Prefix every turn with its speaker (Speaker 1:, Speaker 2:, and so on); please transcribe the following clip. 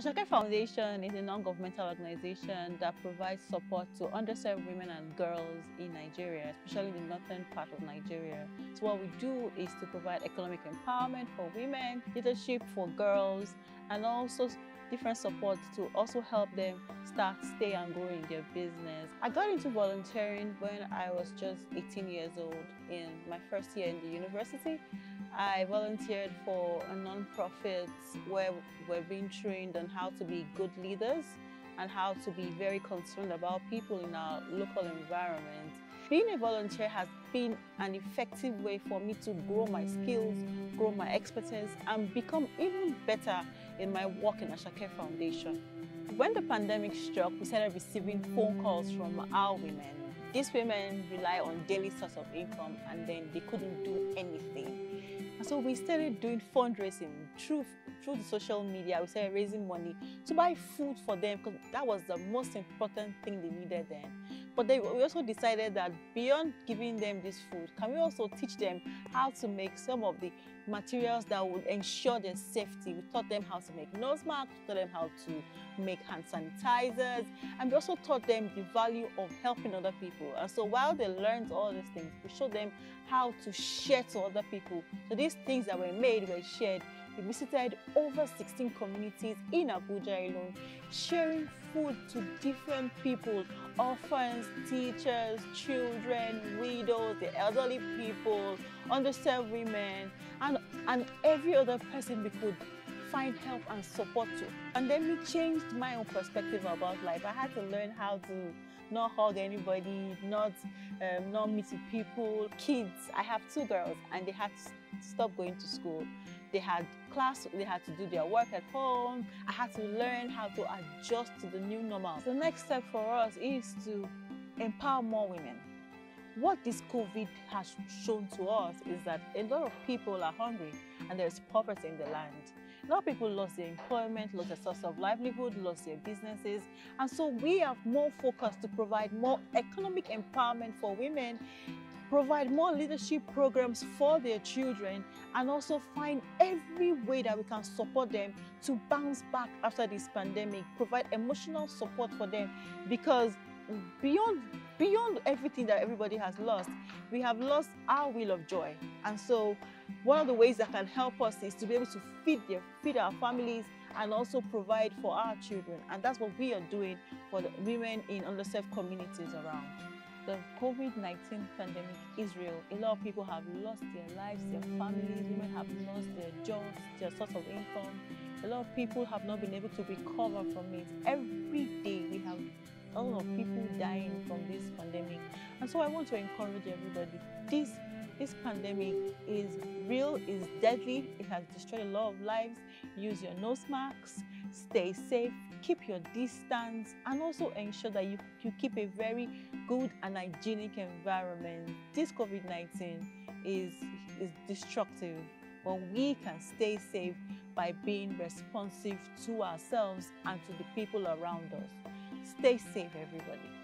Speaker 1: Ashake Foundation is a non-governmental organization that provides support to underserved women and girls in Nigeria, especially the northern part of Nigeria. So what we do is to provide economic empowerment for women, leadership for girls, and also different support to also help them start, stay, and grow in their business. I got into volunteering when I was just 18 years old in my first year in the university. I volunteered for a non-profit where we're being trained on how to be good leaders and how to be very concerned about people in our local environment. Being a volunteer has been an effective way for me to grow my skills, grow my expertise, and become even better in my work in Ashake Foundation. When the pandemic struck, we started receiving phone calls from our women. These women rely on daily source of income and then they couldn't do anything. And so we started doing fundraising through, through the social media. We started raising money to buy food for them because that was the most important thing they needed then. But they, we also decided that beyond giving them this food, can we also teach them how to make some of the materials that would ensure their safety. We taught them how to make nose masks, we taught them how to make hand sanitizers, and we also taught them the value of helping other people. And so while they learned all these things, we showed them how to share to other people. So these things that were made were shared we visited over 16 communities in Abuja alone, sharing food to different people, orphans, teachers, children, widows, the elderly people, underserved women, and, and every other person we could find help and support to. And then it changed my own perspective about life. I had to learn how to not hug anybody, not um, not meet people, kids. I have two girls and they had to stop going to school. They had class, they had to do their work at home. I had to learn how to adjust to the new normal. The next step for us is to empower more women. What this COVID has shown to us is that a lot of people are hungry and there's poverty in the land. A lot of people lost their employment, lost their source of livelihood, lost their businesses. And so we have more focus to provide more economic empowerment for women provide more leadership programs for their children, and also find every way that we can support them to bounce back after this pandemic, provide emotional support for them because beyond beyond everything that everybody has lost, we have lost our will of joy. And so one of the ways that can help us is to be able to feed their feed our families and also provide for our children. And that's what we are doing for the women in underserved communities around the COVID-19 pandemic is real. A lot of people have lost their lives, their families, women have lost their jobs, their source of income. A lot of people have not been able to recover from it. Every day we have a lot of people dying from this pandemic. And so I want to encourage everybody. This this pandemic is real, is deadly. It has destroyed a lot of lives. Use your nose masks, stay safe, keep your distance, and also ensure that you, you keep a very good and hygienic environment. This COVID-19 is, is destructive, but we can stay safe by being responsive to ourselves and to the people around us. Stay safe, everybody.